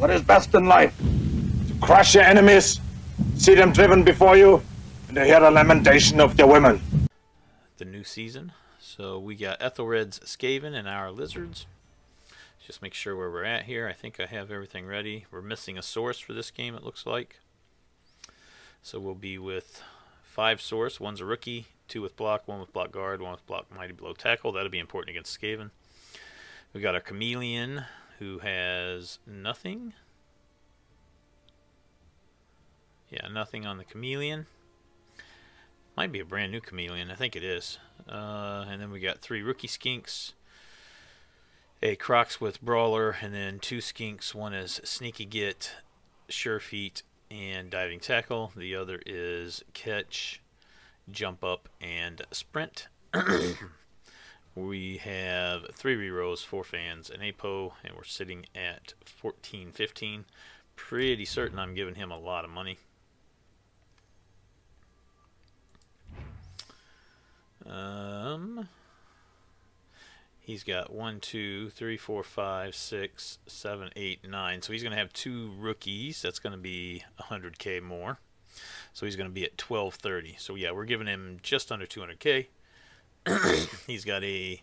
What is best in life? To crush your enemies, see them driven before you, and to hear the lamentation of their women. The new season. So we got Ethelred's Skaven and our lizards. Just make sure where we're at here. I think I have everything ready. We're missing a saurus for this game, it looks like. So we'll be with five saurus. One's a rookie, two with block, one with block guard, one with block mighty blow tackle. That'll be important against Skaven. We've got our chameleon who has nothing. Yeah, nothing on the chameleon. Might be a brand new chameleon. I think it is. Uh, and then we got three rookie skinks, a Krox with brawler, and then two skinks. One is sneaky git, sure feet, and diving tackle. The other is catch, jump up, and sprint. we have three rerolls, four fans, an APO, and we're sitting at 14.15. Pretty certain I'm giving him a lot of money. Um, he's got one, two, three, four, five, six, seven, eight, nine. So he's going to have two rookies. That's going to be 100k more. So he's going to be at 1230. So yeah, we're giving him just under 200k. he's got a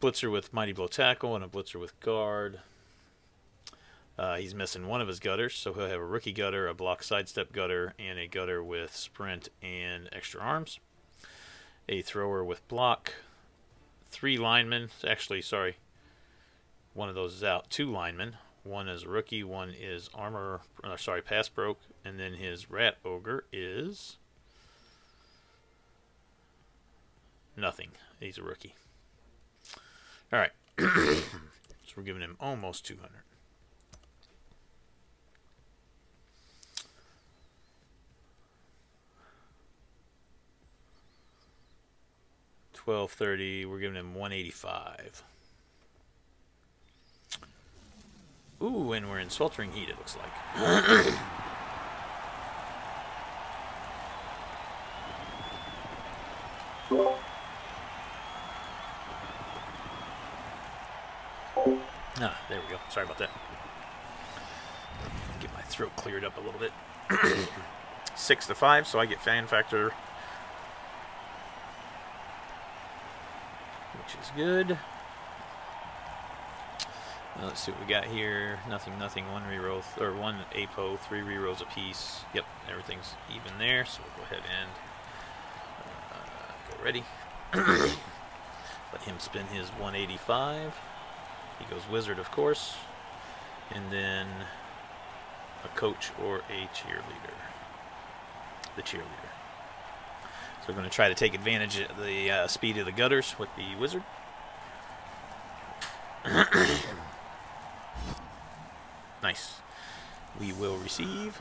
blitzer with mighty blow tackle and a blitzer with guard. Uh, he's missing one of his gutters, so he'll have a rookie gutter, a block sidestep gutter, and a gutter with sprint and extra arms. A thrower with block. Three linemen. Actually, sorry. One of those is out. Two linemen. One is rookie. One is armor. Uh, sorry, pass broke. And then his rat ogre is nothing. He's a rookie. All right. so we're giving him almost 200. Twelve thirty. We're giving him one eighty five. Ooh, and we're in sweltering heat. It looks like. Ah, there we go. Sorry about that. Get my throat cleared up a little bit. Six to five, so I get fan factor, which is good. Uh, let's see what we got here. Nothing, nothing. One reroll, or one apo, three rerolls apiece. Yep, everything's even there. So we'll go ahead and uh, ready. Let him spin his 185. He goes wizard, of course, and then a coach or a cheerleader. The cheerleader. So we're going to try to take advantage of the uh, speed of the gutters with the wizard. nice. We will receive.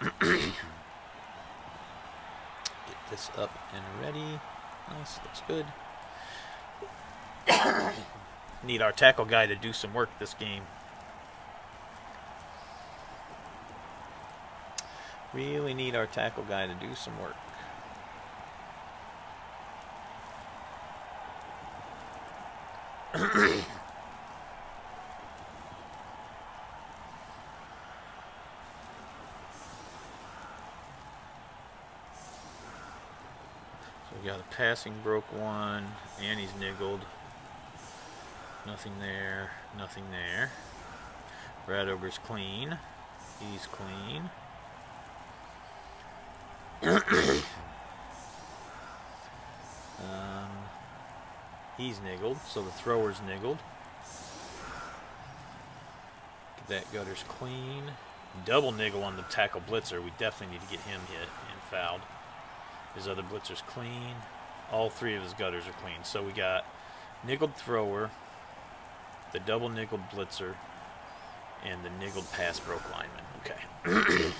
Get this up and ready. Nice, looks good. Need our tackle guy to do some work this game. Really need our tackle guy to do some work. so we got a passing broke one, and he's niggled. Nothing there, nothing there. Rat Ogre's clean. He's clean. um, he's niggled, so the thrower's niggled. That gutter's clean. Double niggle on the tackle blitzer. We definitely need to get him hit and fouled. His other blitzer's clean. All three of his gutters are clean. So we got niggled thrower, the double niggled blitzer, and the niggled pass broke lineman. Okay.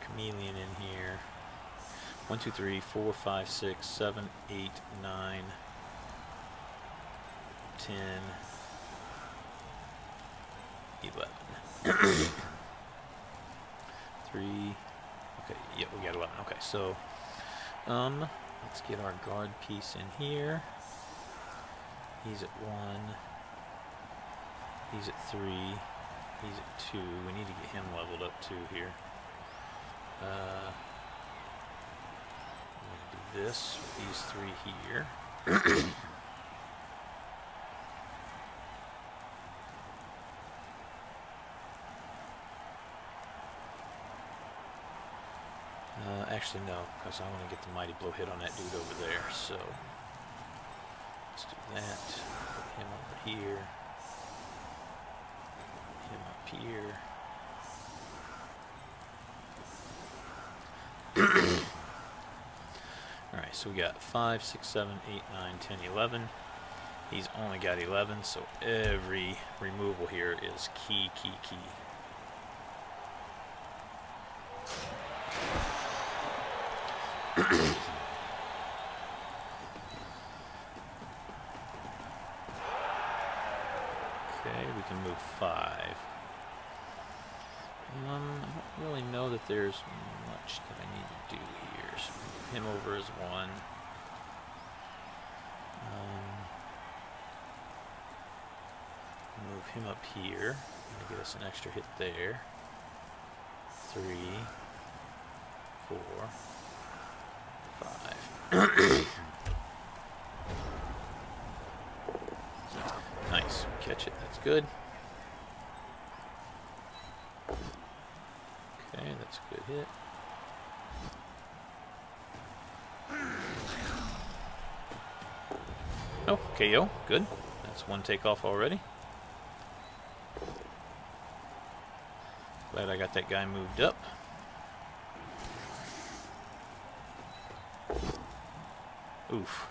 Chameleon in here. One, two, three, four, five, six, seven, eight, nine, ten, eleven. three, Okay, yeah, we got 11. Okay, so, um, let's get our guard piece in here. He's at 1. He's at 3. He's at 2. We need to get him leveled up too here. Uh, do this with these three here. Uh, actually, no, because I want to get the Mighty Blow hit on that dude over there, so... Let's do that. Put him over here. Him up here. Alright, so we got 5, 6, 7, 8, 9, 10, 11. He's only got 11, so every removal here is key, key, key. okay, we can move 5. Um, I don't really know that there's much that I need to do here. So move him over as 1. Um, move him up here. Gonna get us an extra hit there. Three, four, five. nice. Catch it. That's good. Okay, that's a good hit. Oh, KO. Good. That's one takeoff already. Glad I got that guy moved up. Oof.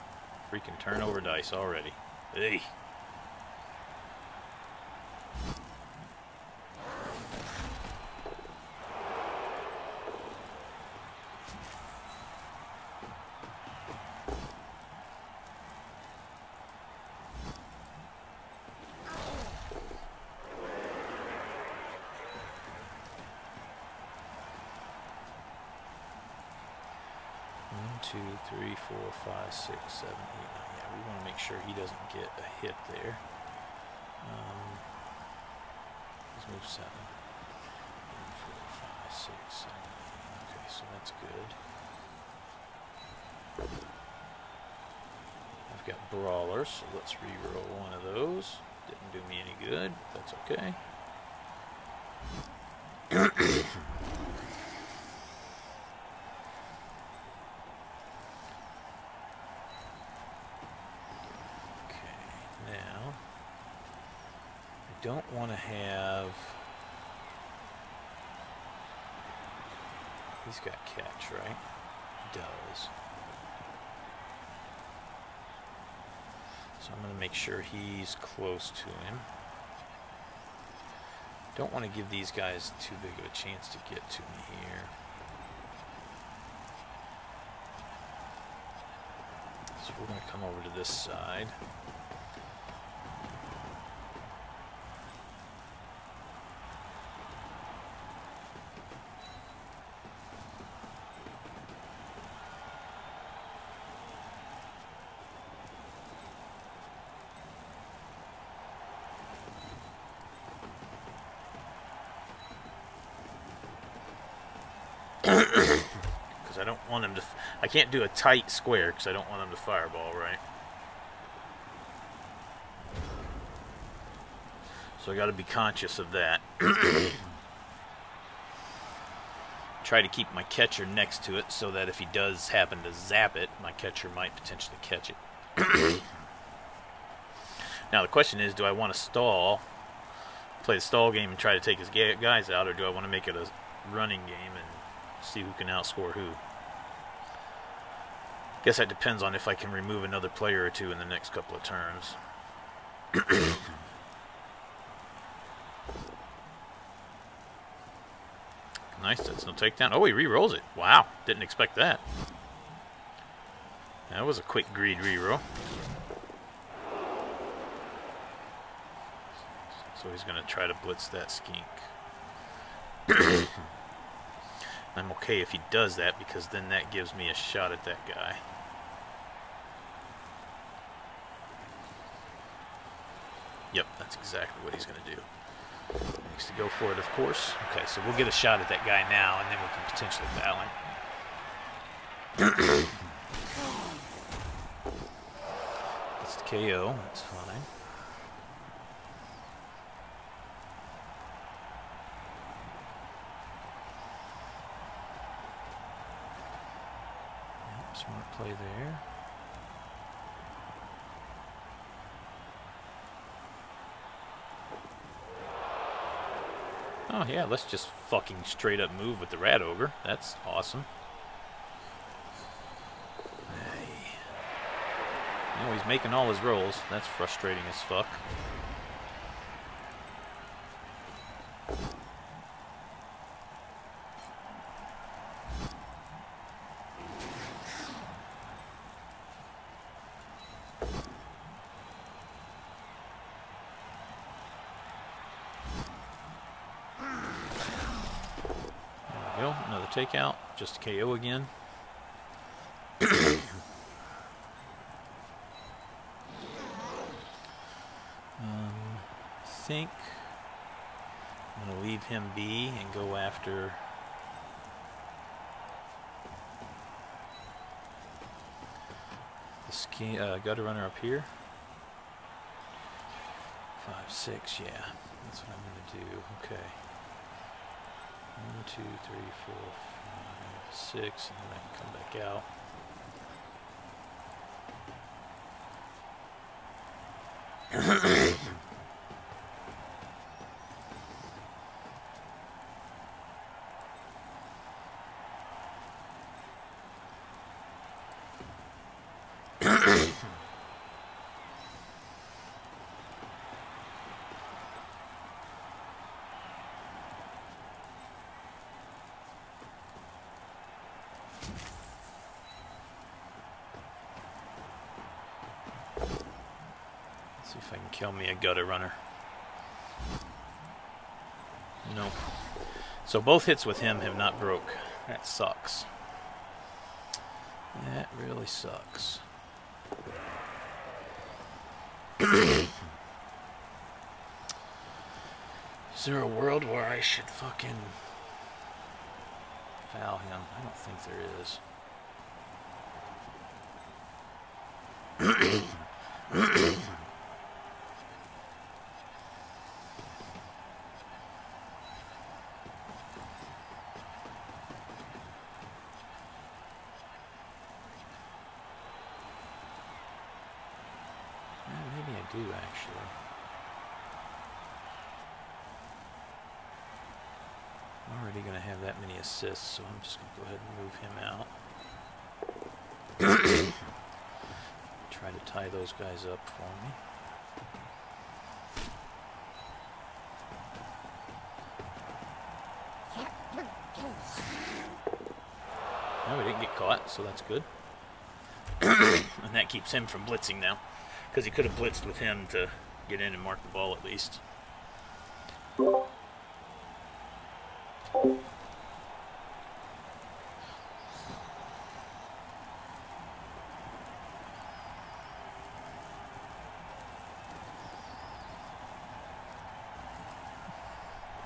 Freaking turnover dice already. Hey. One, two, three, four, five, six, seven, eight, nine. Yeah, we want to make sure he doesn't get a hit there. Um, let's move seven. One, four, five, six, seven, eight. Okay, so that's good. Brawlers, so let's re-roll one of those. Didn't do me any good. That's okay. Okay, now I don't want to have. He's got catch, right? He does. So I'm going to make sure he's close to him. Don't want to give these guys too big of a chance to get to me here. So we're going to come over to this side. Because I don't want him to... F I can't do a tight square because I don't want them to fireball, right? So I got to be conscious of that. Try to keep my catcher next to it so that if he does happen to zap it, my catcher might potentially catch it. now the question is, do I want to stall, play the stall game and try to take his guys out, or do I want to make it a running game and see who can outscore who? Guess that depends on if I can remove another player or two in the next couple of turns. nice, that's no takedown. Oh, he re-rolls it. Wow, didn't expect that. That was a quick greed re-roll. So he's going to try to blitz that skink. I'm okay if he does that because then that gives me a shot at that guy. Yep, that's exactly what he's going to do. He Needs to go for it, of course. Okay, so we'll get a shot at that guy now, and then we can potentially battle him. That's the KO. That's fine. Smart play there. Oh yeah, let's just fucking straight up move with the Rat Ogre. That's awesome. Hey. You know, he's making all his rolls. That's frustrating as fuck. There we takeout. Just KO again. um, I think I'm going to leave him be and go after. The ski, uh, gutter runner up here. Five, six, yeah. That's what I'm going to do. Okay. One, two, three, four, five, six, and then I can come back out. See if I can kill me a gutter runner. Nope. So both hits with him have not broke. That sucks. That really sucks. Is there a world where I should fucking foul him? I don't think there is. Yeah, maybe I do actually. I'm already going to have that many assists, so I'm just going to go ahead and move him out. Try to tie those guys up for me. No, we didn't get caught, so that's good. and that keeps him from blitzing now. Because he could have blitzed with him to get in and mark the ball at least.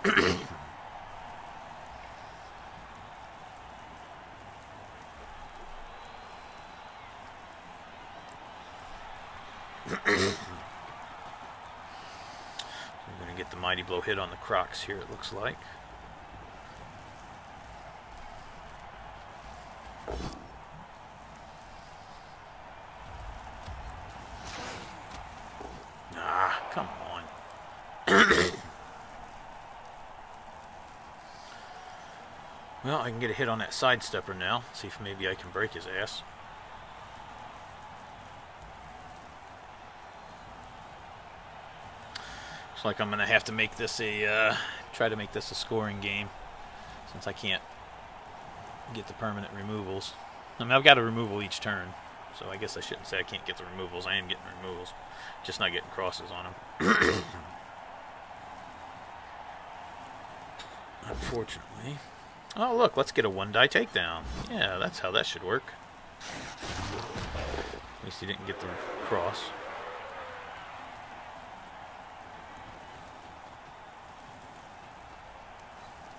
We're going to get the mighty blow hit on the Krox here, it looks like. Ah, come on. well, I can get a hit on that sidestepper now. See if maybe I can break his ass. Looks like I'm going to have to make this a, uh, try to make this a scoring game, since I can't get the permanent removals. I mean, I've got a removal each turn, so I guess I shouldn't say I can't get the removals. I am getting removals, just not getting crosses on them. Unfortunately. Oh, look, let's get a one-die takedown. Yeah, that's how that should work. At least he didn't get the cross.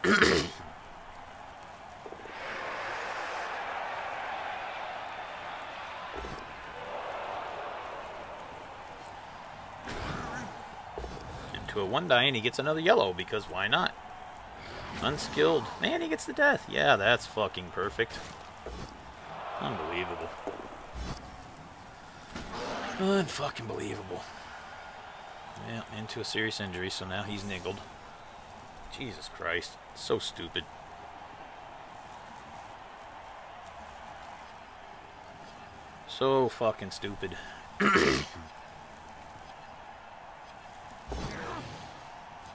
Into a one die and he gets another yellow because why not? Unskilled. Man, he gets the death. Yeah, that's fucking perfect. Unbelievable. Unfucking believable. Yeah, into a serious injury, so now he's niggled. Jesus Christ. So stupid. So fucking stupid.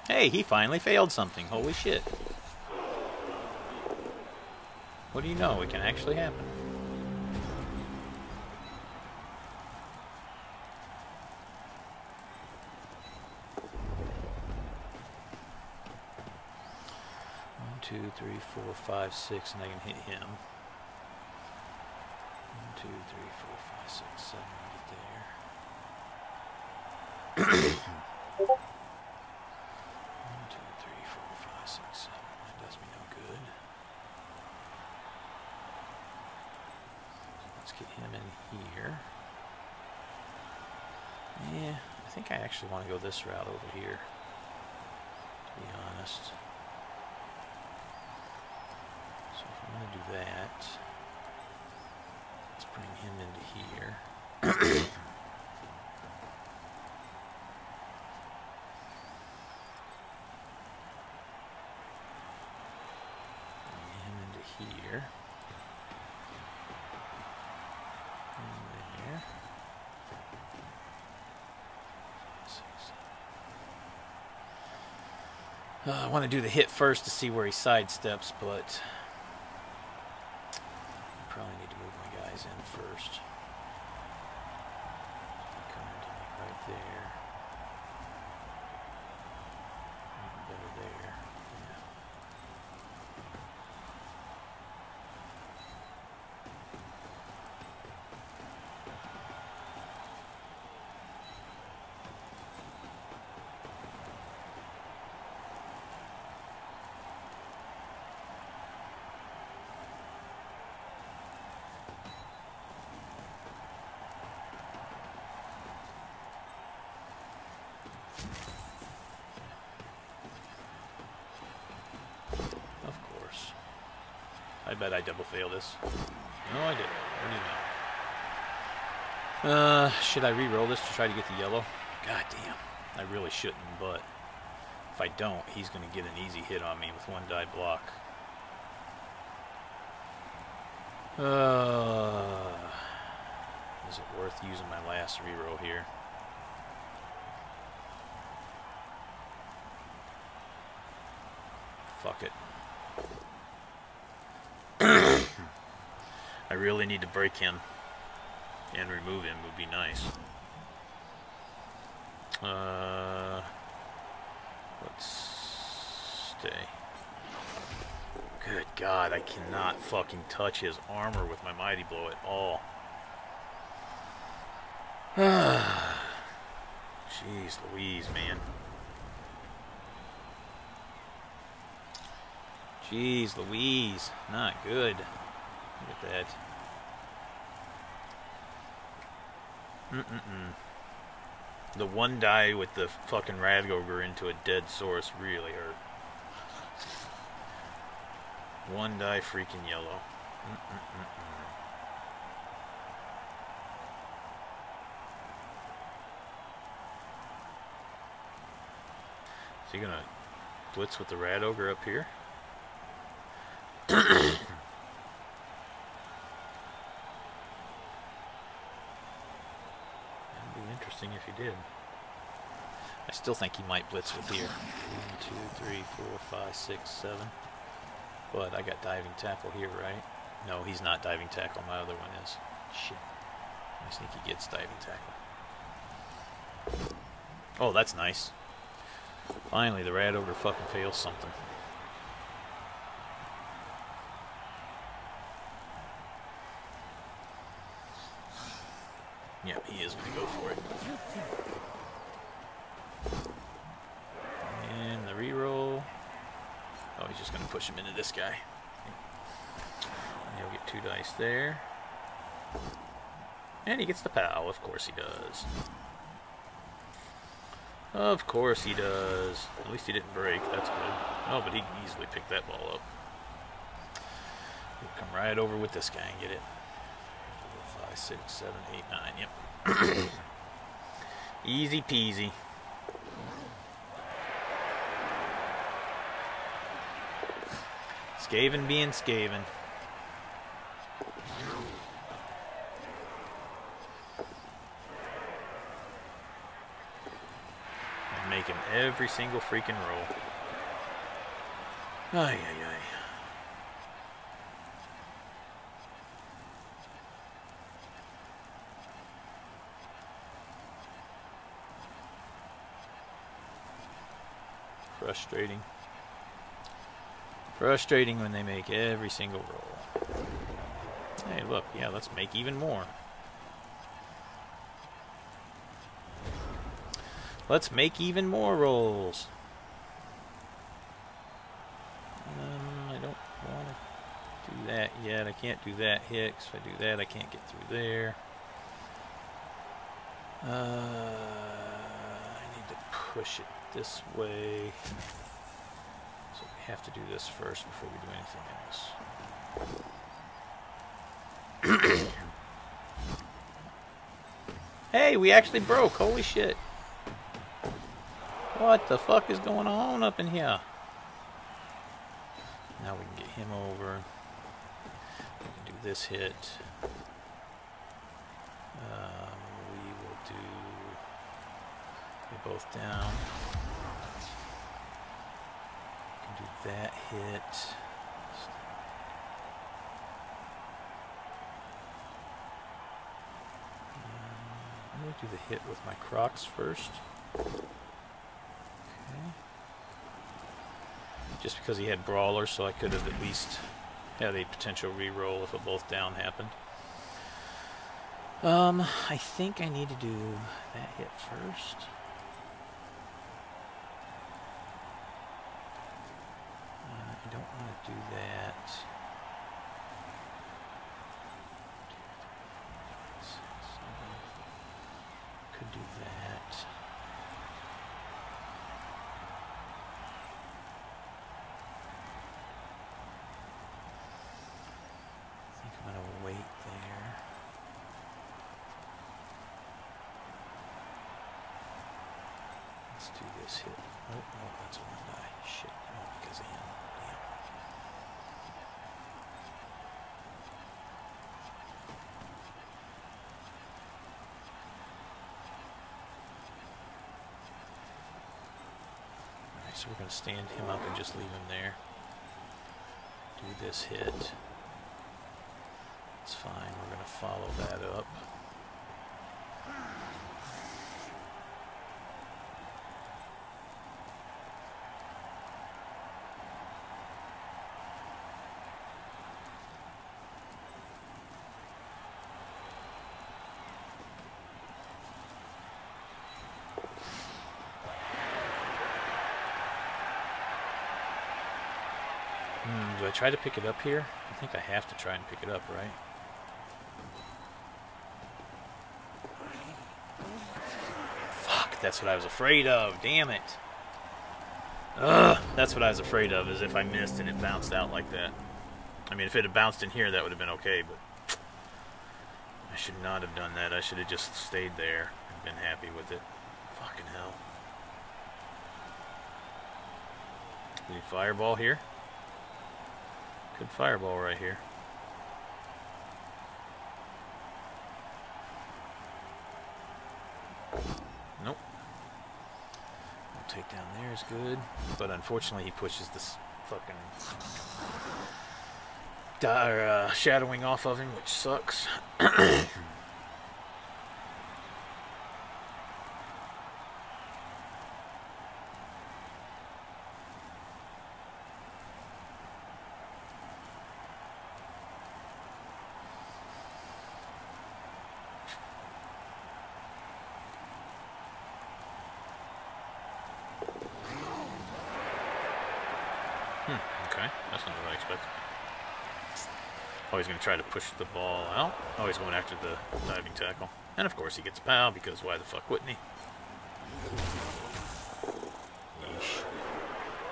hey, he finally failed something. Holy shit. What do you know? It can actually happen. One, two, three, four, five, six, and I can hit him. One, two, three, four, five, six, seven, get there. One, two, three, four, five, six, seven. That does me no good. So let's get him in here. Yeah, I think I actually want to go this route over here. To be honest. So if I'm going to do that, let's bring him into here. Bring him into here. And there. Six, seven. Uh, I want to do the hit first to see where he sidesteps, but I probably need to move my guys in first. Come into like right there. Even better there. Yeah. Of course. I bet I double fail this. No, I didn't. What do you know? Uh, should I re-roll this to try to get the yellow? God damn. I really shouldn't, but if I don't, he's going to get an easy hit on me with one die block. Uh, is it worth using my last reroll here? Fuck it. I really need to break him and remove him would be nice. Uh, let's stay. Good God, I cannot fucking touch his armor with my mighty blow at all. Jeez Louise, man. Jeez Louise, not good. Look at that. Mm-mm-mm. The one die with the fucking Rat Ogre into a dead saurus really hurt. One die freaking yellow. Mm-mm-mm-mm. Is he gonna blitz with the Rat Ogre up here? That'd be interesting if he did. I still think he might blitz with here. One, two, three, four, five, six, seven. But I got diving tackle here, right? No, he's not diving tackle. My other one is. Shit. I think he gets diving tackle. Oh, that's nice. Finally, the rat ogre fucking fails something. Yep, he is going to go for it. And the reroll. Oh, he's just going to push him into this guy. He'll get two dice there. And he gets the POW. Of course he does. Of course he does. At least he didn't break. That's good. Oh, but he easily picked that ball up. He'll come right over with this guy and get it. Four, five, six, seven, eight, nine. Yep. Easy peasy. Skaven being Skaven. And make him every single freaking roll. Ay, ay, ay. Frustrating. Frustrating when they make every single roll. Hey, look, yeah, let's make even more. Let's make even more rolls. Um, I don't want to do that yet. I can't do that hit, if I do that, I can't get through there. Uh, I need to push it this way. Have to do this first before we do anything else. hey, we actually broke. Holy shit. What the fuck is going on up in here? Now we can get him over. We can do this hit. Um, we will do... They're both down. That hit. Um, I'm going to do the hit with my Krox first. Okay. Just because he had Brawler, so I could have at least had a potential reroll if a both down happened. Um, I think I need to do that hit first. Uh, I don't want to do that. Could do that. I think I'm going to wait there. Let's do this hit. Oh, no, that's one die. Ah, shit, no, because of him. Damn. Alright, so we're going to stand him up and just leave him there. Do this hit. It's fine, we're going to follow that up. Try to pick it up here? I think I have to try and pick it up, right? Fuck, that's what I was afraid of. Damn it. Ugh, that's what I was afraid of, is if I missed and it bounced out like that. I mean, if it had bounced in here, that would have been okay, but... I should not have done that. I should have just stayed there and been happy with it. Fucking hell. Any fireball here? Good fireball right here. Nope. Take down there is good. But unfortunately he pushes this fucking dire, uh, shadowing off of him, which sucks. Okay, that's not what I expected. Oh, he's going to try to push the ball out. Oh, he's going after the diving tackle. And of course he gets a pal, because why the fuck wouldn't he? Yeesh.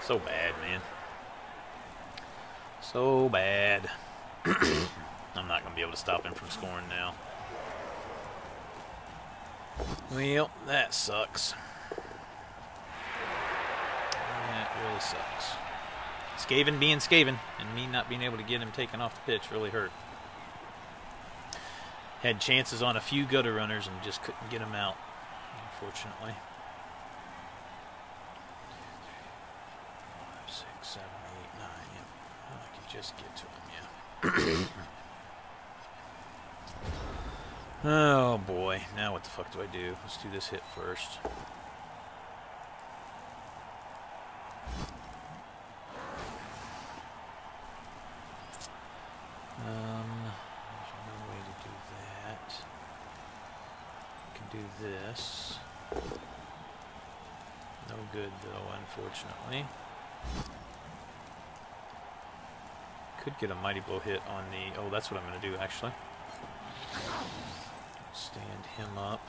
So bad, man. So bad. I'm not going to be able to stop him from scoring now. Well, that sucks. That really sucks. Skaven being Skaven, and me not being able to get him taken off the pitch really hurt. Had chances on a few gutter runners and just couldn't get him out, unfortunately. Just get to him, yeah. oh boy. Now what the fuck do I do? Let's do this hit first. Um, there's no way to do that. I can do this. No good though, Could get a mighty blow hit on the. Oh, that's what I'm going to do actually. Stand him up.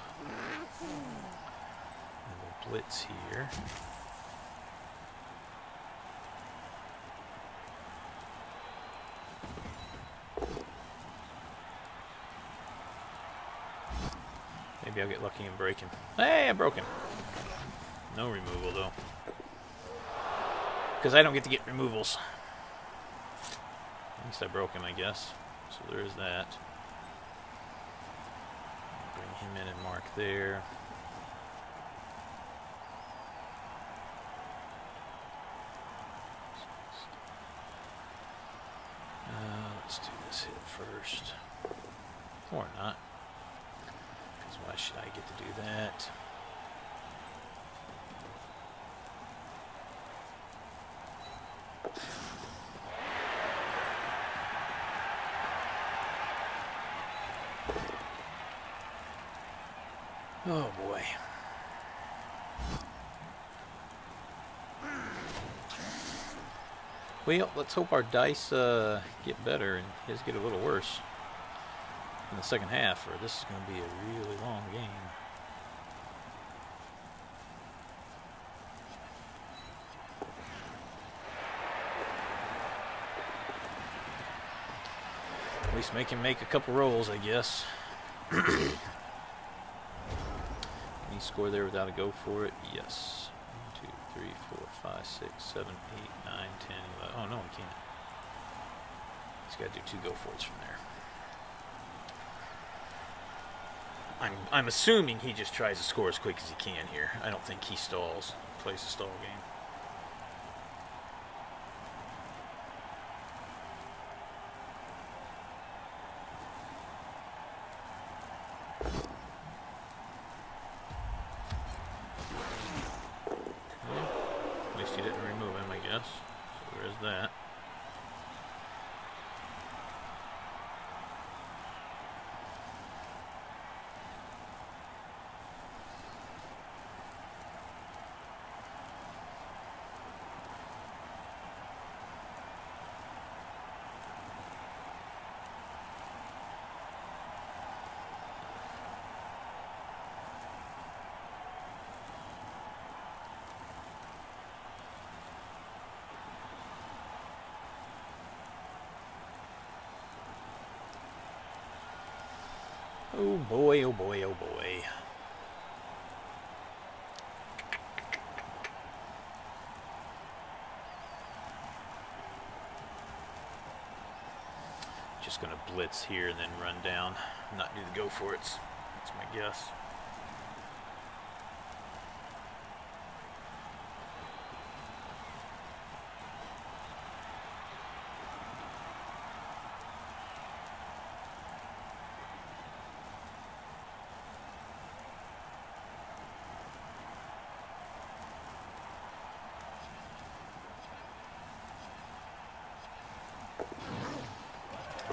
And we'll blitz here. Maybe I'll get lucky and break him. Hey, I broke him. No removal, though. Because I don't get to get removals. At least I broke him, I guess. So there's that. Bring him in and mark there. Uh, let's do this hit first. Or not. Because why should I get to do that? Oh boy. Well, let's hope our dice uh, get better and his get a little worse in the second half, or this is going to be a really long game. Least make him make a couple rolls, I guess. Can he score there without a go for it? Yes. One, two, three, four, five, six, seven, eight, nine, ten, eleven. Oh, no, he can't. He's got to do two go for from there. I'm, I'm assuming he just tries to score as quick as he can here. I don't think he stalls, plays a stall game. Well, at least he didn't remove him, I guess. So there's that. Oh boy, oh boy, oh boy. Just gonna blitz here and then run down. Not do the go for it. That's my guess.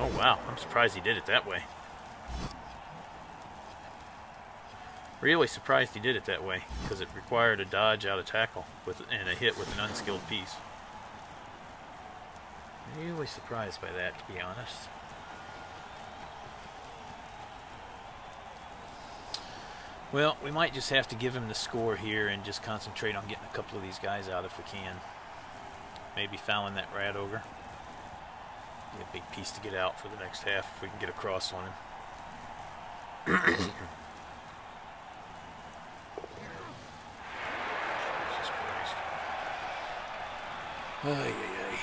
Oh wow, I'm surprised he did it that way. Really surprised he did it that way, because it required a dodge out of tackle with and a hit with an unskilled piece. Really surprised by that, to be honest. Well, we might just have to give him the score here and just concentrate on getting a couple of these guys out if we can. Maybe fouling that rat ogre. Be a big piece to get out for the next half if we can get across on him. Ay, ay, ay.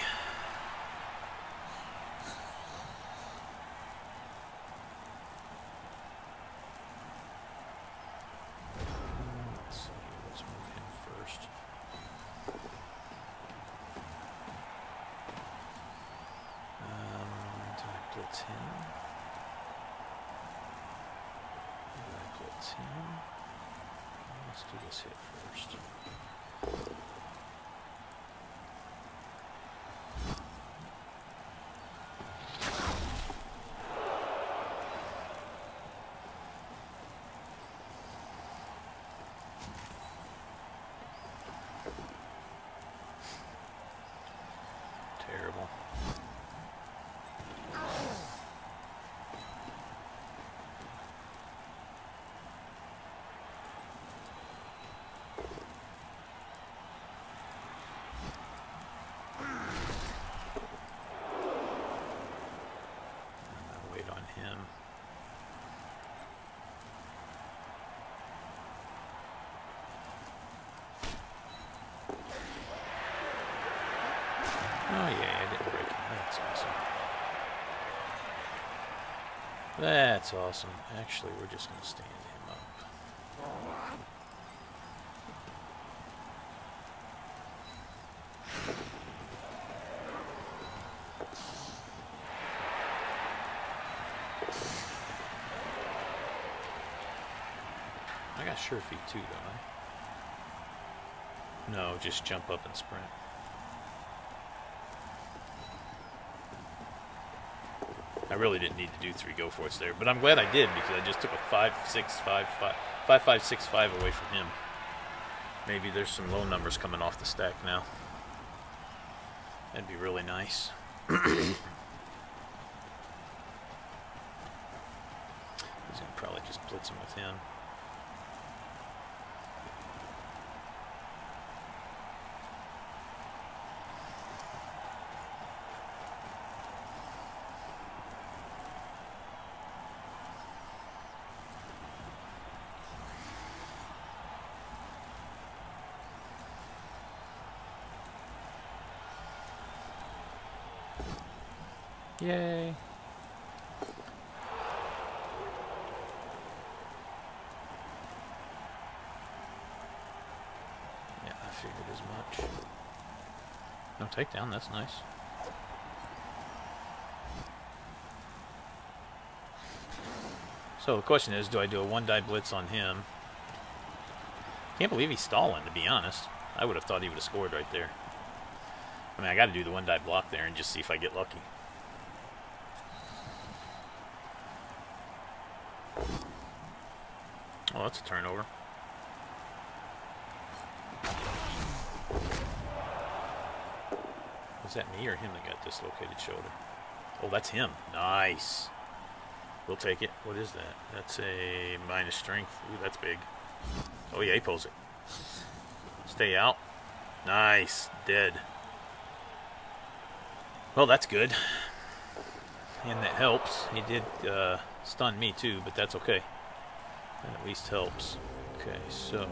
Let's see, let's move him first. Um, did I blitz him? Did I blitz him? Let's do this hit first. Terrible. I'll wait on him. Oh Oh, yeah, I didn't break. That's awesome. That's awesome. Actually, we're just going to stand him up. I got sure feet too, don't I? No, just jump up and sprint. I really didn't need to do three go for there, but I'm glad I did because I just took a five, six, five, five, five, five, six, five away from him. Maybe there's some low numbers coming off the stack now. That'd be really nice. He's gonna probably just blitz him with him. Yay. Yeah, I figured as much. No takedown, that's nice. So the question is, do I do a one-die blitz on him? Can't believe he's stalling, to be honest. I would have thought he would have scored right there. I mean, I got to do the one-die block there and just see if I get lucky. That's a turnover. Was that me or him that got dislocated shoulder? Oh, that's him. Nice. We'll take it. What is that? That's a minus strength. Ooh, that's big. Oh, yeah, he pulls it. Stay out. Nice. Dead. Well, that's good. And that helps. He did uh, stun me too, but that's okay. That at least helps. Okay, so... Um,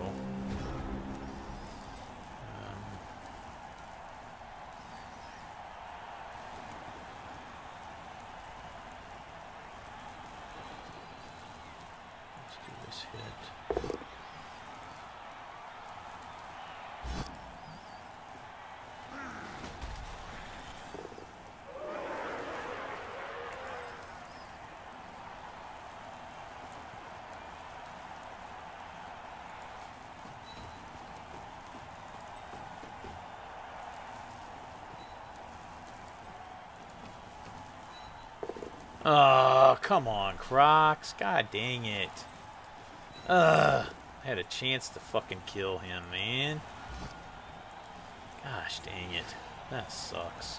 let's do this hit. Oh, come on, Krox. God dang it. Ugh. I had a chance to fucking kill him, man. Gosh dang it. That sucks.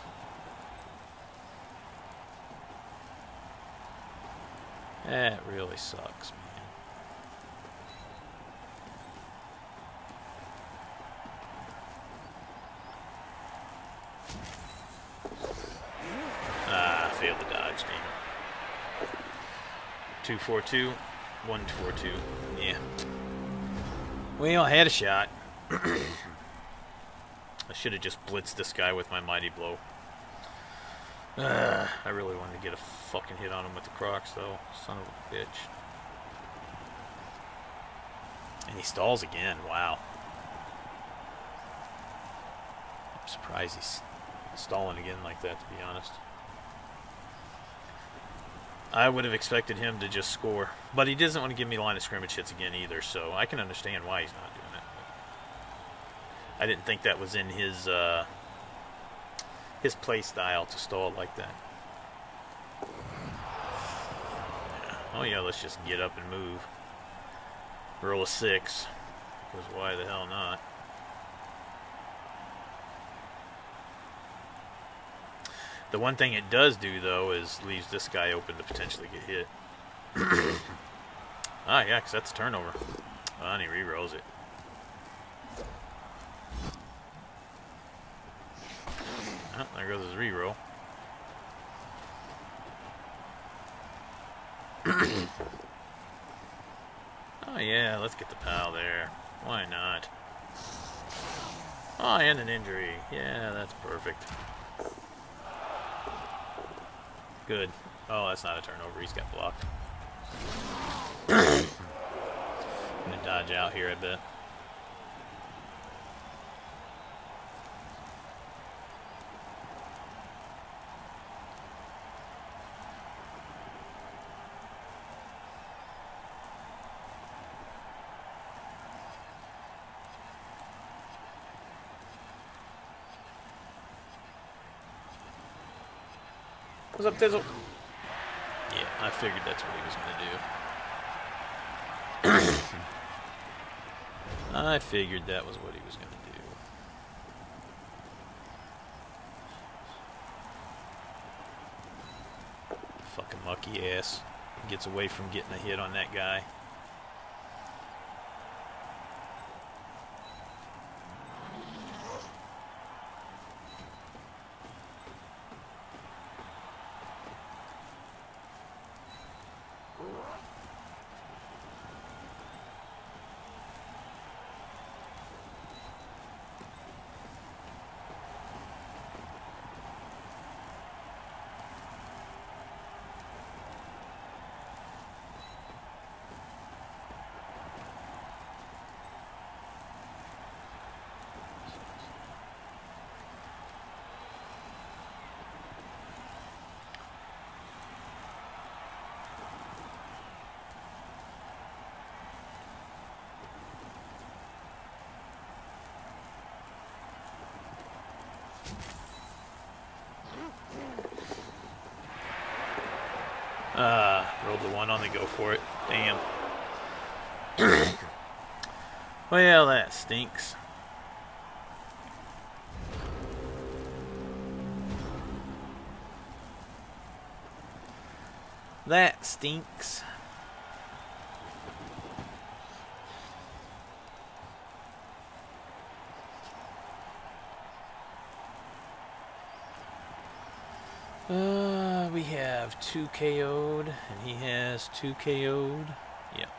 That really sucks, man. 242, 142. Yeah. Well, I had a shot. I should have just blitzed this guy with my mighty blow. Uh, I really wanted to get a fucking hit on him with the Krox, though. Son of a bitch. And he stalls again. Wow. I'm surprised he's stalling again like that, to be honest. I would have expected him to just score. But he doesn't want to give me line of scrimmage hits again either, so I can understand why he's not doing it. I didn't think that was in his... Uh, his play style to stall like that. Oh yeah, let's just get up and move. Roll a six, because why the hell not? The one thing it does do, though, is leaves this guy open to potentially get hit. ah, yeah, because that's a turnover. Oh, and he re-rolls it. Oh, there goes his reroll. oh yeah, let's get the pal there. Why not? Oh, and an injury. Yeah, that's perfect. Good. Oh, that's not a turnover. He's got blocked. I'm gonna dodge out here, I bet. Up, Tizzle? Yeah, I figured that's what he was going to do. I figured that was what he was going to do. Fucking lucky ass. Gets away from getting a hit on that guy. Uh, rolled the one on the go for it. Damn. well, that stinks. That stinks. Uh, we have two KO'd, and he has two KO'd. Yep.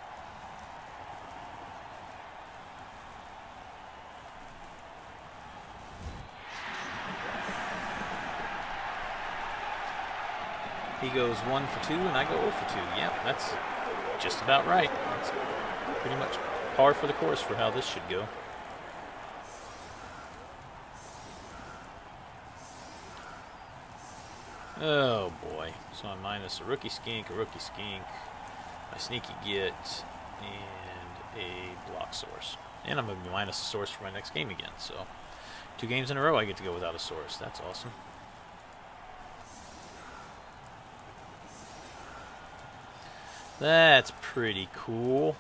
He goes one for two, and I go 0 for two. Yep, that's just about right. That's pretty much par for the course for how this should go. Oh boy. So I'm minus a rookie skink, a rookie skink, a sneaky get, and a block saurus. And I'm going to be minus a saurus for my next game again. So two games in a row I get to go without a saurus. That's awesome. That's pretty cool.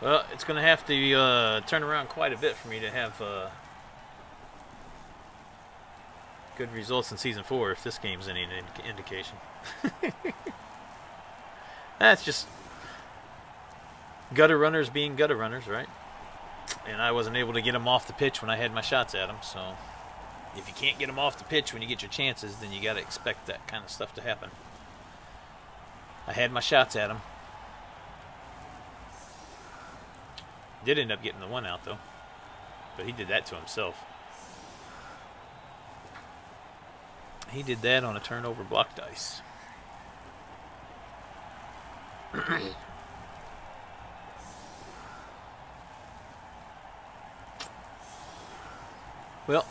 Well, it's going to have to uh, turn around quite a bit for me to have uh, good results in Season 4 if this game's any ind indication. That's just gutter runners being gutter runners, right? And I wasn't able to get them off the pitch when I had my shots at them, so if you can't get them off the pitch when you get your chances, then you got to expect that kind of stuff to happen. I had my shots at him. Did end up getting the one out though. But he did that to himself. He did that on a turnover block dice. well,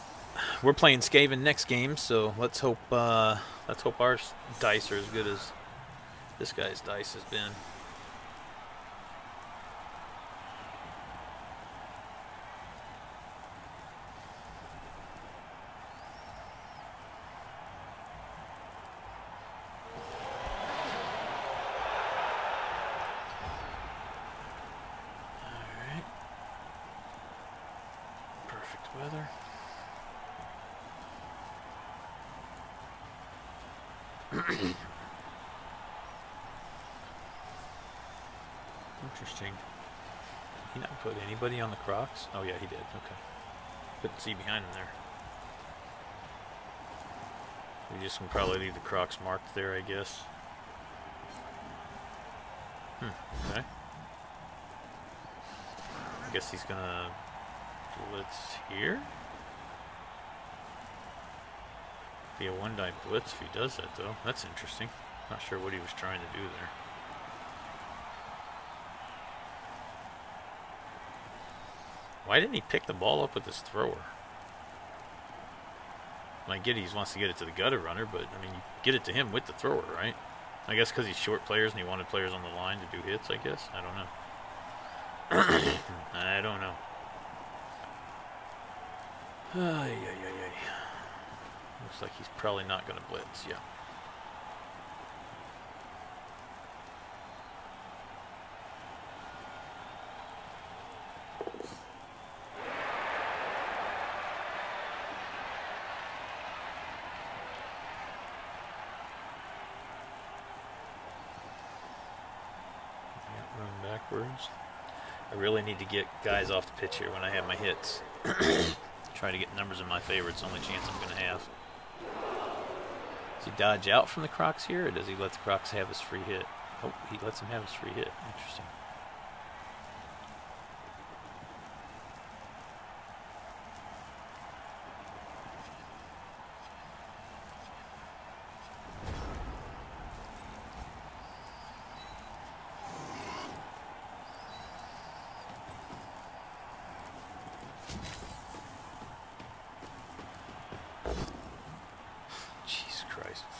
we're playing Skaven next game, so let's hope uh, let's hope our dice are as good as this guy's dice has been. Interesting. Did he not put anybody on the Krox? Oh yeah, he did. Okay. Couldn't see behind him there. We just can probably leave the Krox marked there, I guess. Hmm, okay. I guess he's gonna blitz here? Be a one-die blitz if he does that, though. That's interesting. Not sure what he was trying to do there. Why didn't he pick the ball up with his thrower? I get he wants to get it to the gutter runner, but I mean, you get it to him with the thrower, right? I guess because he's short players and he wanted players on the line to do hits, I guess. I don't know. I don't know. Ay, ay, ay, ay. Looks like he's probably not going to blitz, yeah. I really need to get guys off the pitch here when I have my hits. Try to get numbers in my favor. It's the only chance I'm going to have. Does he dodge out from the Krox here, or does he let the Krox have his free hit? Oh, he lets him have his free hit. Interesting.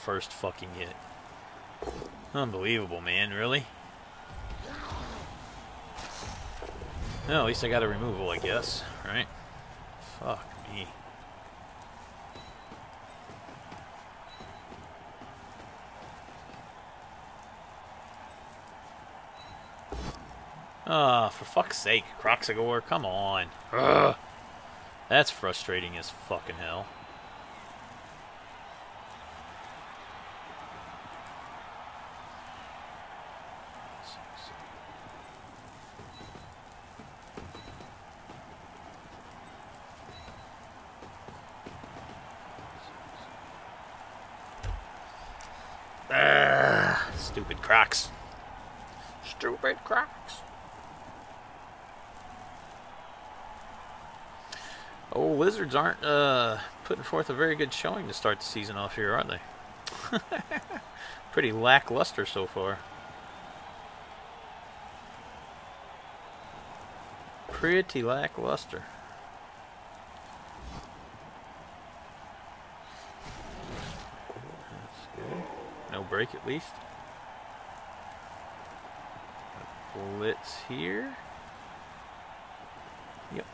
First fucking hit. Unbelievable, man. Really? Well, at least I got a removal, I guess. Right? Fuck me. Ah, oh, for fuck's sake, Kroxigor, come on. Ugh. That's frustrating as fucking hell. Stupid Krox. Stupid Krox. Oh, Lizards aren't uh, putting forth a very good showing to start the season off here, are they? Pretty lackluster so far. Pretty lackluster. No break at least. blitz here. Yep.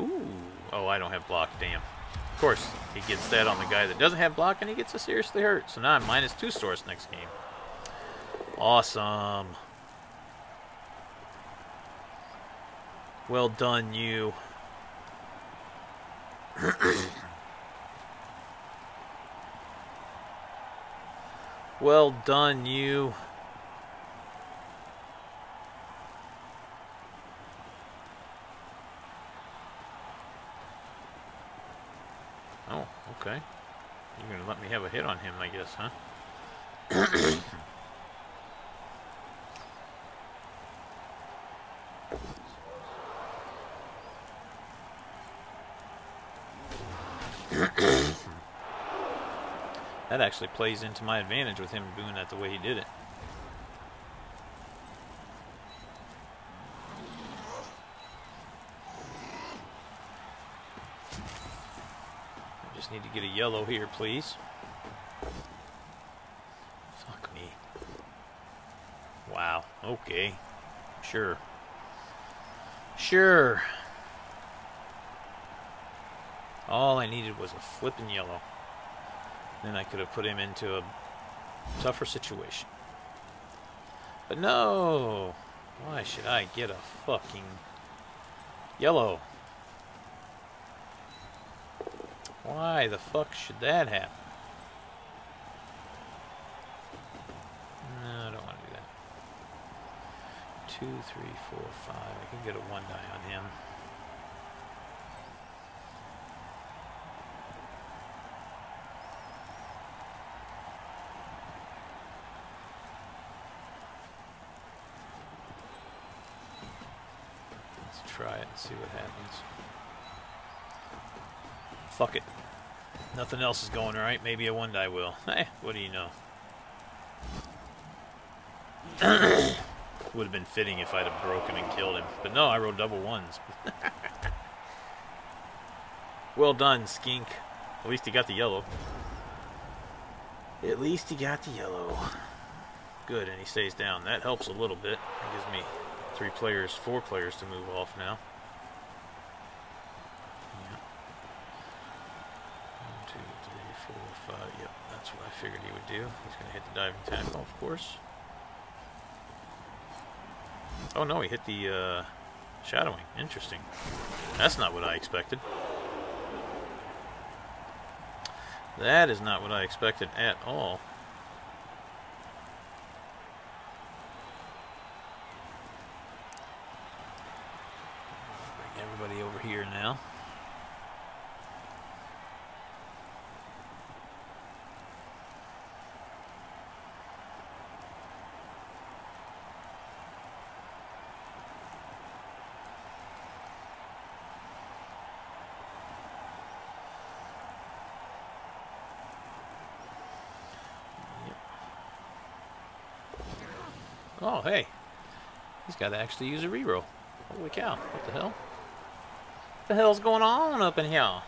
Ooh. Oh, I don't have block. Damn. Of course, he gets that on the guy that doesn't have block, and he gets a seriously hurt. So now I'm minus two saurus next game. Awesome. Well done, you. well done, you. Okay. You're gonna let me have a hit on him, I guess, huh? that actually plays into my advantage with him doing that the way he did it. I just need to get a yellow here, please. Fuck me. Wow. Okay. Sure. Sure. All I needed was a flipping yellow. Then I could have put him into a tougher situation. But no! Why should I get a fucking yellow? Why the fuck should that happen? No, I don't want to do that. Two, three, four, five. I can get a one die on him. Let's try it and see what happens. Fuck it. Nothing else is going right. Maybe a one die will. Hey, what do you know? Would have been fitting if I'd have broken and killed him. But no, I rolled double ones. well done, Skink. At least he got the yellow. At least he got the yellow. Good, and he stays down. That helps a little bit. That gives me three players, four players to move off now. Yeah. One, two, three, four, five. Yep, that's what I figured he would do. He's going to hit the diving tackle, of course. Oh no, he hit the uh, shadowing. Interesting. That's not what I expected. That is not what I expected at all. Bring everybody over here now. Oh, hey. He's got to actually use a reroll. Holy cow. What the hell? What the hell's going on up in here?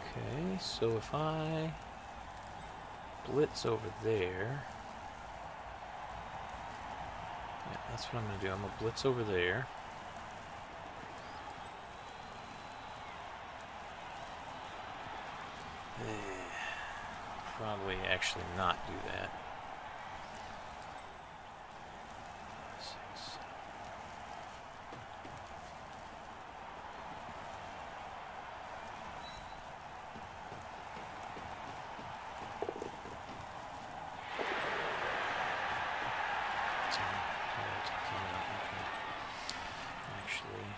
Okay, so if I blitz over there... Yeah, that's what I'm going to do. I'm going to blitz over there. Probably actually not do that. Six. Ten. Yeah, take him out. Okay. Actually.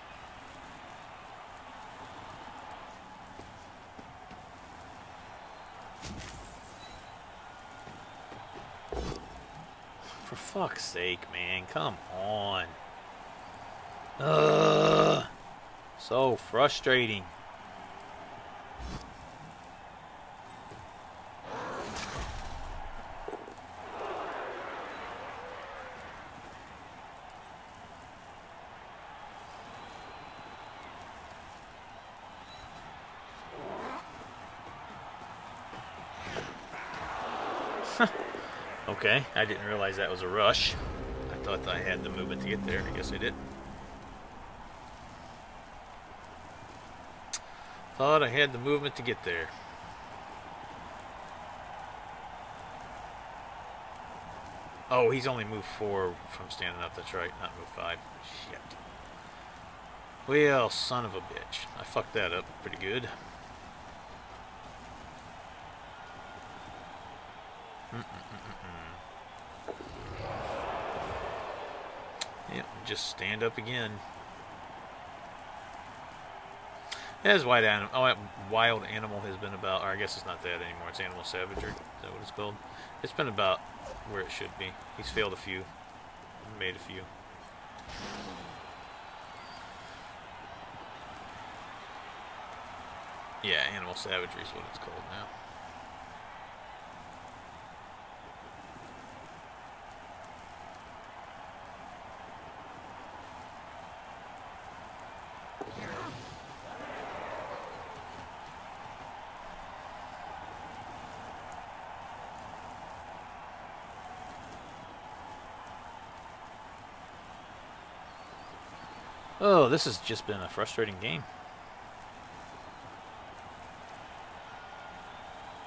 For fuck's sake, man. Come on. Ugh. So frustrating. Okay, I didn't realize that was a rush. I thought I had the movement to get there. I guess I did. Thought I had the movement to get there. Oh, he's only moved four from standing up. That's right, not move five. Shit. Well, son of a bitch. I fucked that up pretty good. Mm -mm. Just stand up again. As wild animal, oh, wild animal has been about, or I guess it's not that anymore. It's animal savagery. Is that what it's called? It's been about where it should be. He's failed a few, made a few. Yeah, animal savagery is what it's called now. Oh, this has just been a frustrating game.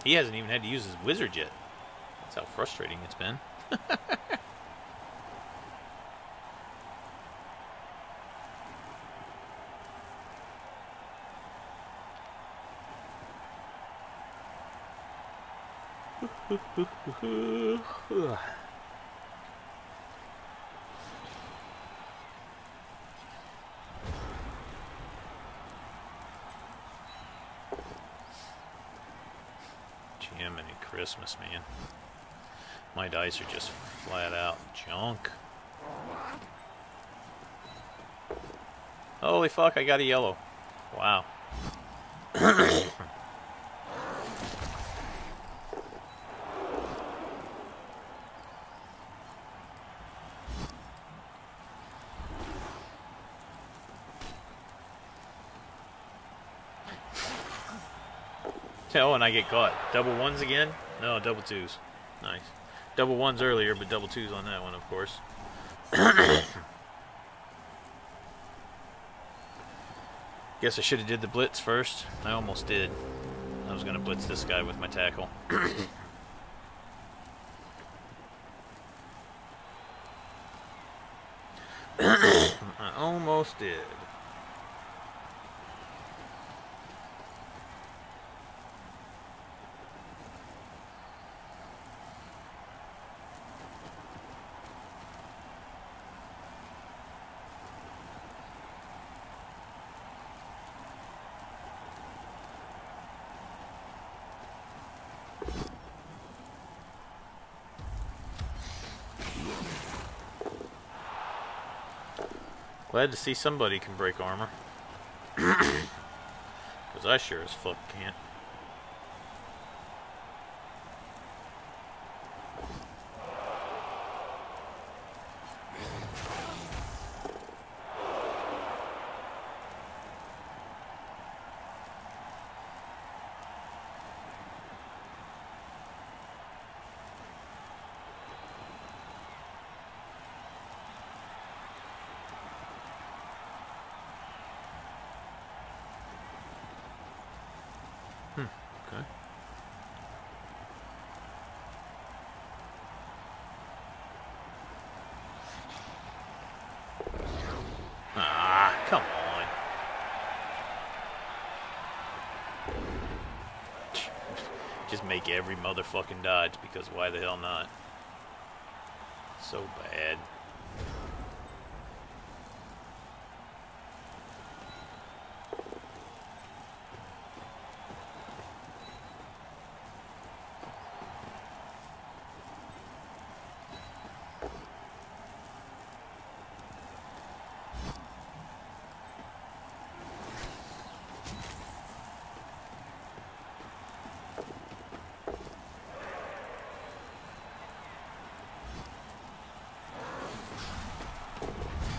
He hasn't even had to use his wizard yet. That's how frustrating it's been. Christmas, man. My dice are just flat out junk. Holy fuck, I got a yellow. Wow. Oh, and I get caught. Double ones again? No, double twos. Nice. Double ones earlier, but double twos on that one, of course. Guess I should have did the blitz first. I almost did. I was going to blitz this guy with my tackle. I almost did. Glad to see somebody can break armor. Because I sure as fuck can't. Okay. Ah, come on. Just make every motherfucking dodge because why the hell not? So bad.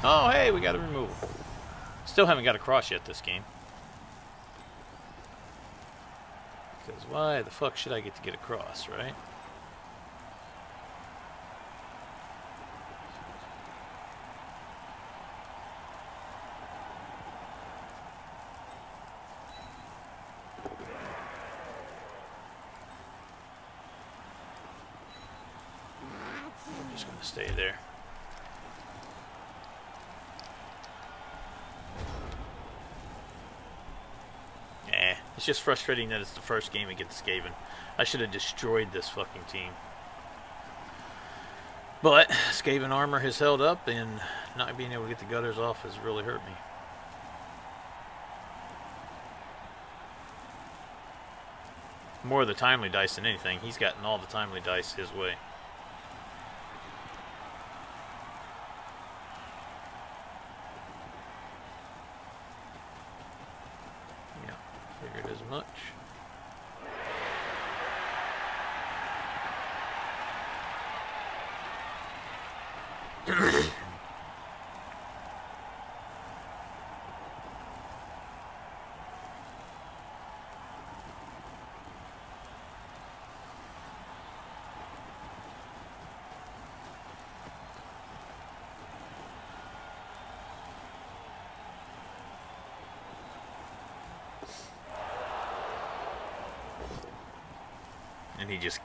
Oh, hey, we got a removal. Still haven't got a cross yet this game. Because why the fuck should I get to get a cross, right? just going to stay there. Eh, it's just frustrating that it's the first game against Skaven. I should have destroyed this fucking team. But Skaven armor has held up, and not being able to get the gutters off has really hurt me. More of the timely dice than anything. He's gotten all the timely dice his way. Yeah, figured as much. and he just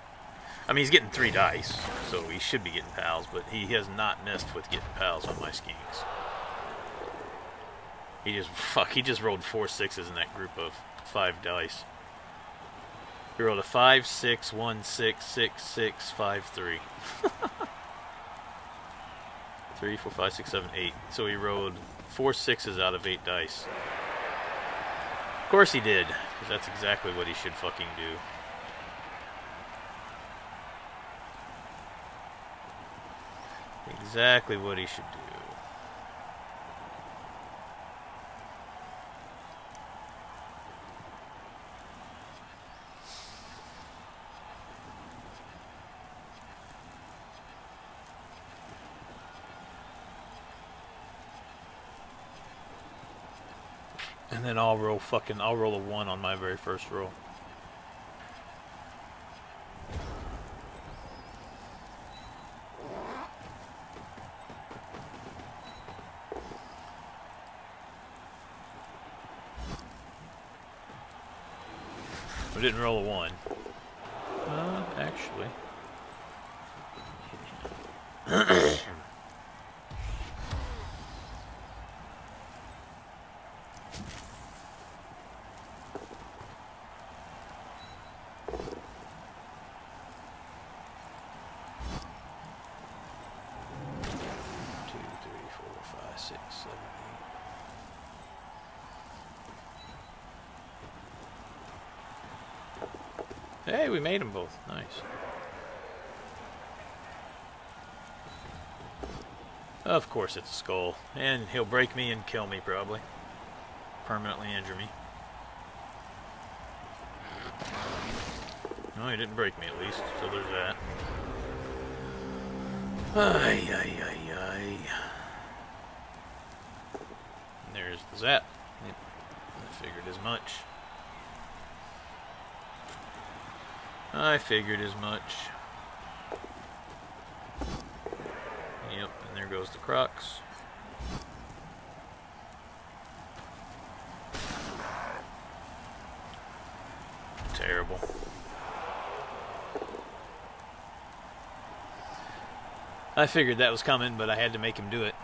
I mean he's getting three dice so he should be getting pals but he has not missed with getting pals on my skinks he just fuck he just rolled four sixes in that group of five dice. He rolled a five six one six six six five three. Three four five six seven eight. So he rolled four sixes out of eight dice. Of course he did because that's exactly what he should fucking do Exactly what he should do. And then I'll roll fucking, I'll roll a one on my very first roll. Didn't roll a one. Uh, actually. Two, three, four, five, six, seven, eight. Hey, we made them both. Nice. Of course it's a skull. And he'll break me and kill me, probably. Permanently injure me. No, he didn't break me, at least. So there's that. Ay, ay, ay, ay. There's the zap. Yep. I figured as much. I figured as much. Yep, and there goes the Krox. Terrible. I figured that was coming, but I had to make him do it.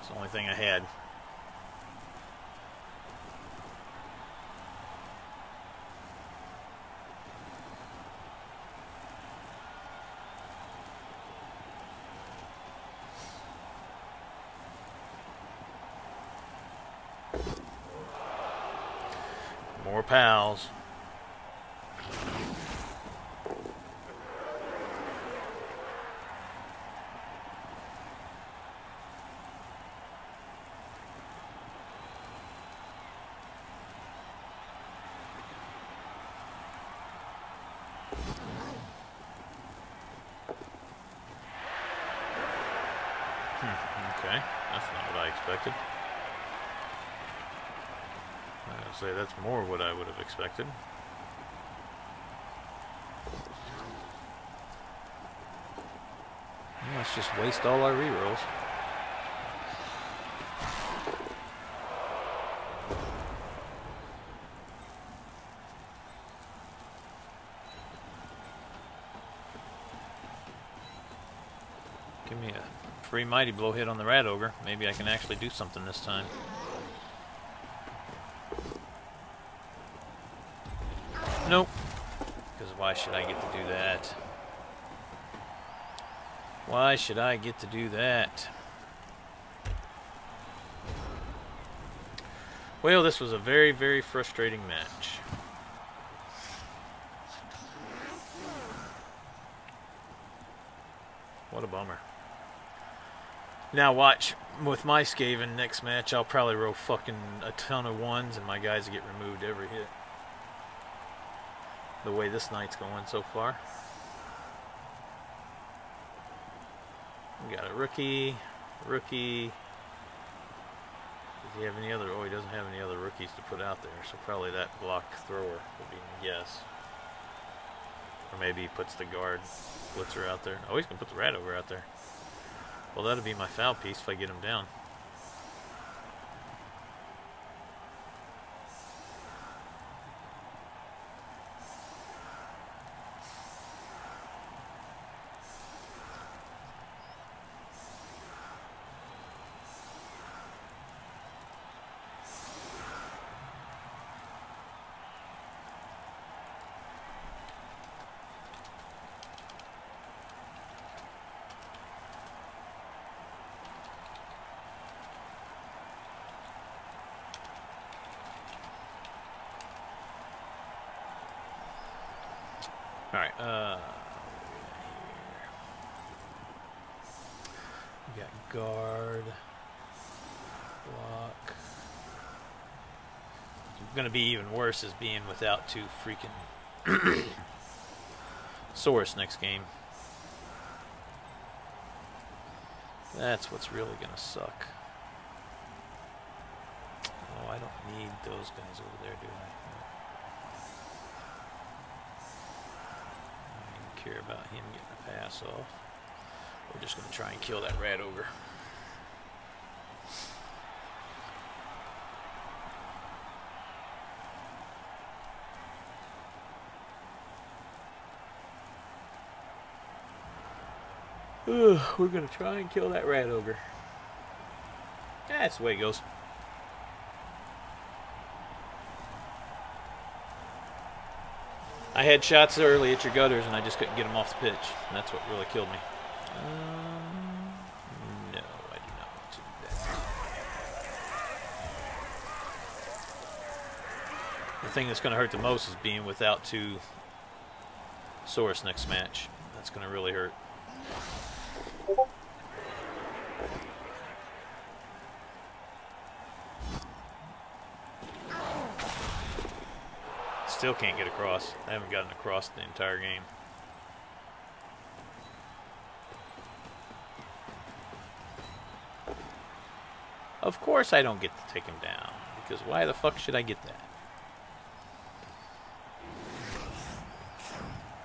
It's the only thing I had. More pals. Hmm, okay, that's not what I expected. I would say that's more what I would have expected. Let's just waste all our rerolls. Give me a free mighty blow hit on the rat ogre. Maybe I can actually do something this time. Nope. Because why should I get to do that? Why should I get to do that? Well, this was a very, very frustrating match. What a bummer. Now watch, with my Skaven next match, I'll probably roll fucking a ton of ones and my guys get removed every hit. The way this night's going so far. We got a rookie, rookie. Does he have any other? Oh, he doesn't have any other rookies to put out there, so probably that block thrower would be yes. Or maybe he puts the guard blitzer out there. Oh, he's gonna put the rat ogre out there. Well, that'll be my foul piece if I get him down. Alright, uh... We got guard. Block. It's gonna be even worse as being without two freaking... Saurus next game. That's what's really gonna suck. Oh, I don't need those guys over there, do I? Care about him getting a pass off. We're just going to try and kill that rat ogre. Ugh, we're going to try and kill that rat ogre. That's the way it goes. I had shots early at your gutters, and I just couldn't get them off the pitch. And that's what really killed me. Um, no, I do not want to do that. The thing that's going to hurt the most is being without two Saurus next match. That's going to really hurt. Still can't get across. I haven't gotten across the entire game. Of course I don't get to take him down, because why the fuck should I get that?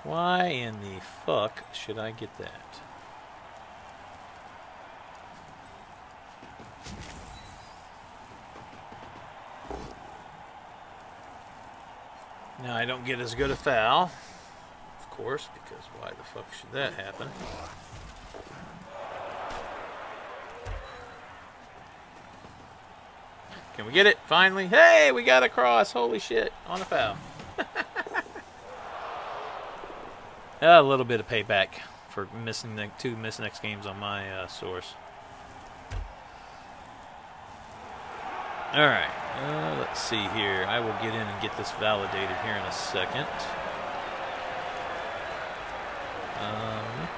Why in the fuck should I get that? Get as good a foul, of course, because why the fuck should that happen? Can we get it? Finally. Hey, we got a cross. Holy shit. On a foul. a little bit of payback for missing the two miss next games on my uh, Saurus. Alright, uh, let's see here. I will get in and get this validated here in a second. Um,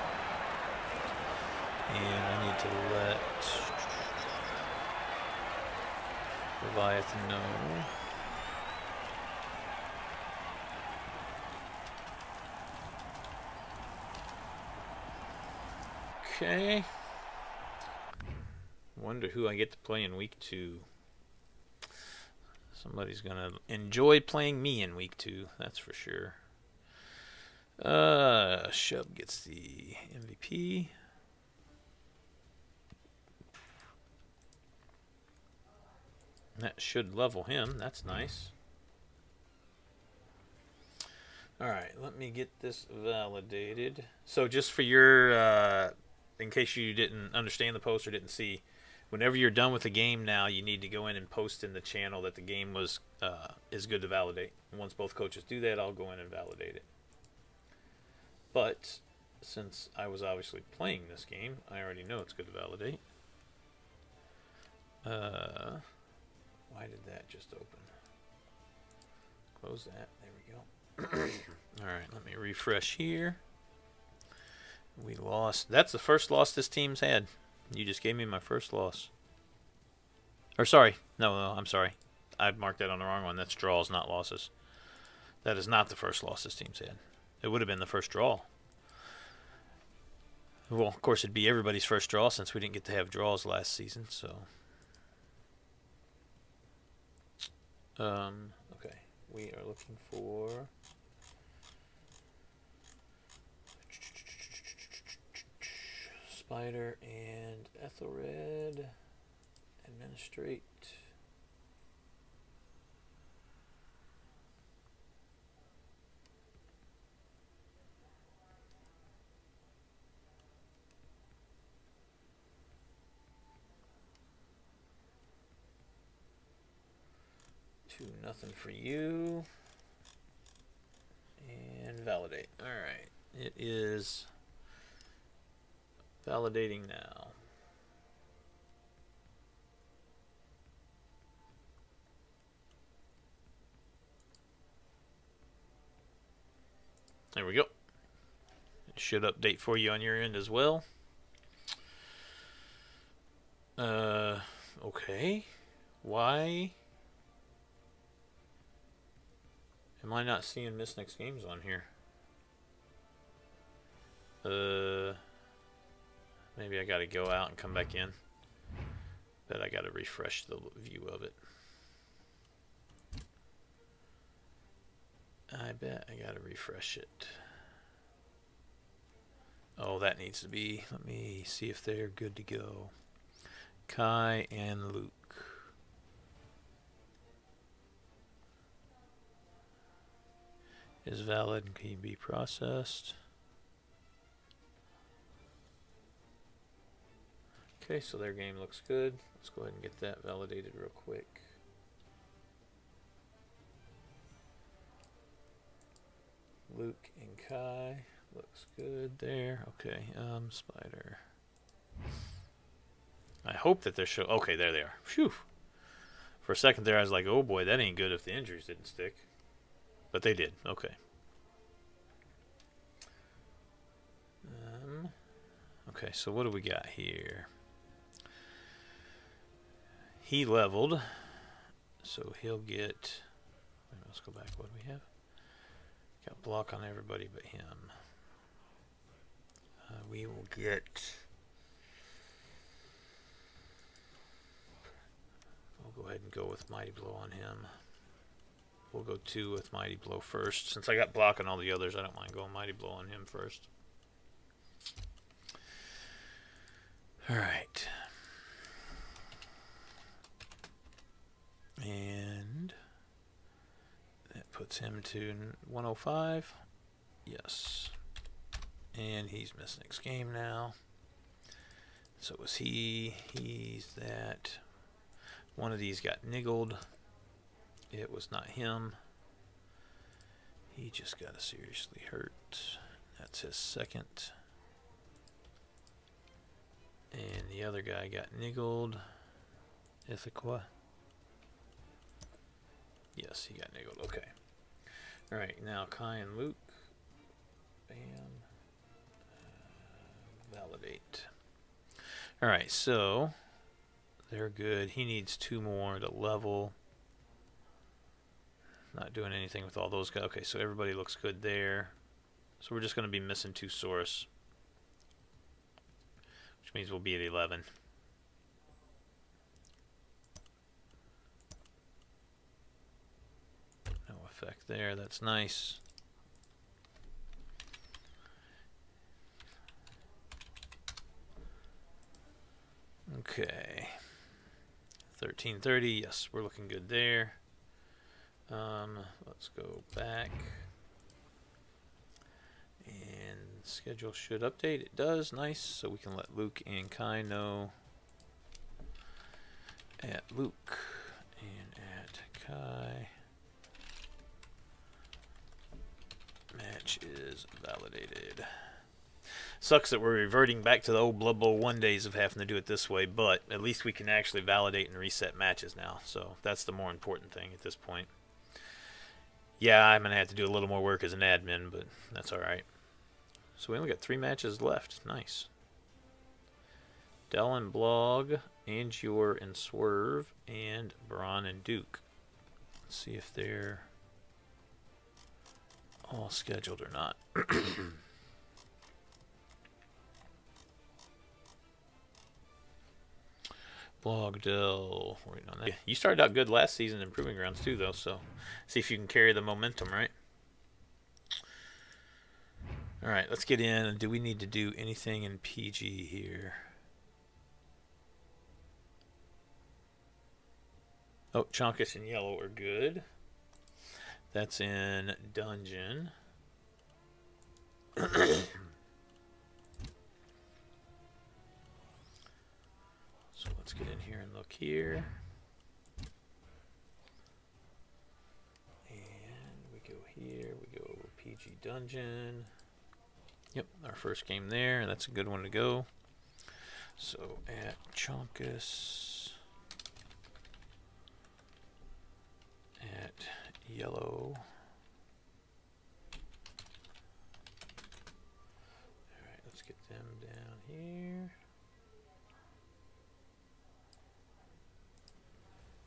and I need to let Leviathan know. Okay. Wonder who I get to play in week two. Somebody's going to enjoy playing me in week two, that's for sure. Uh, Shub gets the MVP. That should level him. That's nice. All right, let me get this validated. So just for your uh, in case you didn't understand the post or didn't see, whenever you're done with the game now, you need to go in and post in the channel that the game was uh, is good to validate. And once both coaches do that, I'll go in and validate it. But since I was obviously playing this game, I already know it's good to validate. Uh, why did that just open? Close that. There we go. All right, let me refresh here. We lost. That's the first loss this team's had. You just gave me my first loss. Or sorry, no, no, I'm sorry. I marked that on the wrong one. That's draws, not losses. That is not the first loss this team's had. It would have been the first draw. Well, of course, it'd be everybody's first draw since we didn't get to have draws last season. So, um, okay, we are looking for. Spydyr and Ethelred administrate. Two nothing for you. And validate. Alright. It is validating now. There we go. It should update for you on your end as well. Uh, okay. Why am I not seeing Miss Next Games on here? Uh, maybe I got to go out and come back in. But I got to refresh the view of it. I bet I got to refresh it. Oh, that needs to be. Let me see if they're good to go. Kai and Luke. Is valid and can be processed. Okay, so their game looks good. Let's go ahead and get that validated real quick. Luke and Kai. Looks good there. Okay, um, Spydyr. I hope that they're show. Okay, there they are. Phew. For a second there, I was like, oh boy, that ain't good if the injuries didn't stick. But they did. Okay. Um, okay, so what do we got here? He leveled, so he'll get. Let's go back. What do we have? Got block on everybody but him. Uh, we will get. We'll go ahead and go with Mighty Blow on him. We'll go two with Mighty Blow first. Since I got block on all the others, I don't mind going Mighty Blow on him first. Alright. And that puts him to 105. Yes. And he's missing next game now. So was he. He's that. One of these got niggled. It was not him. He just got seriously hurt. That's his second. And the other guy got niggled. Ithaca. Yes, he got niggled. Okay. Alright, now Kai and Luke. Bam. Uh, validate. Alright, so they're good. He needs two more to level. Not doing anything with all those guys. Okay, so everybody looks good there. So we're just going to be missing two Saurus. Which means we'll be at 11. No effect there. That's nice. Okay. 1330. Yes, we're looking good there. Um, let's go back and schedule should update. It does. Nice. So we can let Luke and Kai know at Luke and at Kai. Match is validated. Sucks that we're reverting back to the old Blood Bowl 1 days of having to do it this way, but at least we can actually validate and reset matches now. So that's the more important thing at this point. Yeah, I'm going to have to do a little more work as an admin, but that's alright. So we only got three matches left. Nice. Dell and Blog, Angior and Swerve, and Braun and Duke. Let's see if they're all scheduled or not. Blog Dell, waiting on that. You started out good last season in Proving Grounds too, though. So see if you can carry the momentum, right? All right, let's get in. Do we need to do anything in PG here? Oh, Chonkus and Yellow are good. That's in Dungeon. so let's get in here and look here. And we go here, we go PG Dungeon. Yep, our first game there. And that's a good one to go. So at Chonkus. at yellow. Alright, let's get them down here.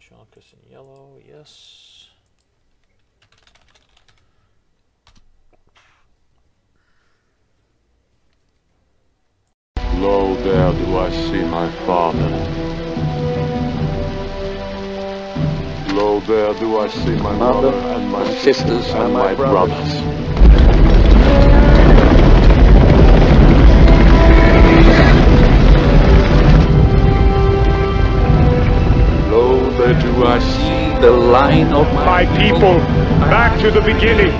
Chonkus in yellow, yes. Lo, there do I see my father. Lo, there do I see my mother, and my sisters and my brothers. Lo, there do I see the line of My people, back to the beginning.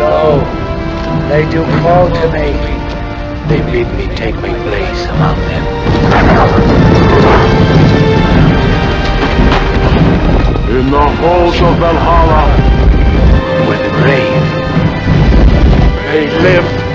Lo, they do call to me. They bid me take my place among them. in the halls of Valhalla, with the they live.